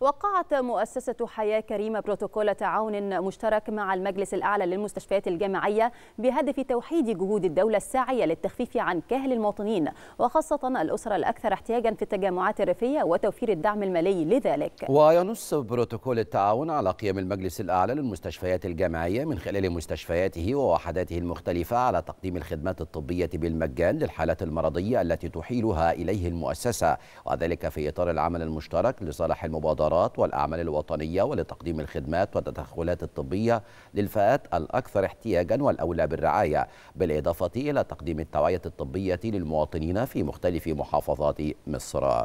وقعت مؤسسة حياة كريمة بروتوكول تعاون مشترك مع المجلس الأعلى للمستشفيات الجامعية بهدف توحيد جهود الدولة الساعية للتخفيف عن كاهل المواطنين وخاصة الأسرة الأكثر احتياجا في التجمعات الريفية وتوفير الدعم المالي لذلك. وينص بروتوكول التعاون على قيام المجلس الأعلى للمستشفيات الجامعية من خلال مستشفياته ووحداته المختلفة على تقديم الخدمات الطبية بالمجان للحالات المرضية التي تحيلها إليه المؤسسة وذلك في إطار العمل المشترك لصالح المبادرة المبادرات والأعمال الوطنية ولتقديم الخدمات والتدخلات الطبية للفئات الأكثر احتياجا والأولى بالرعاية بالإضافة إلى تقديم التوعية الطبية للمواطنين في مختلف محافظات مصر.